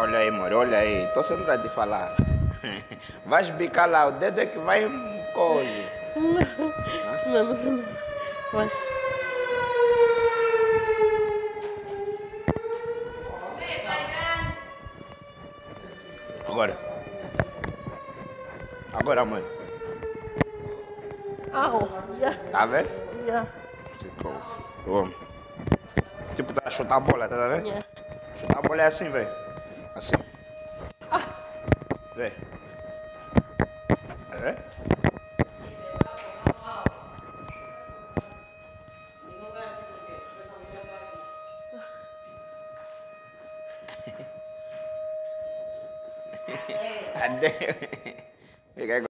Olha aí, amor, olha aí. Tô sempre pra te falar. Vais bicar lá, o dedo é que vai coisa. Não, não, não. Vai. Agora. Agora, mãe. Au. Yeah. Tá vendo? Yeah. Tipo, vamos. Tipo, tá a chutar a bola, tá vendo? Yeah. Chutar a bola é assim, velho. Assim. Vê. Tá vendo? Adeus. Fica